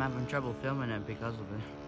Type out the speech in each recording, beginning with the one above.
I'm having trouble filming it because of it.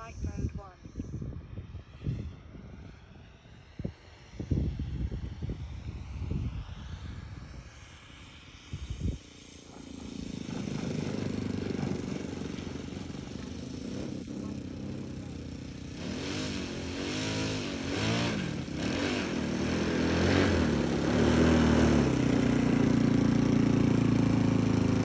flight mode 1.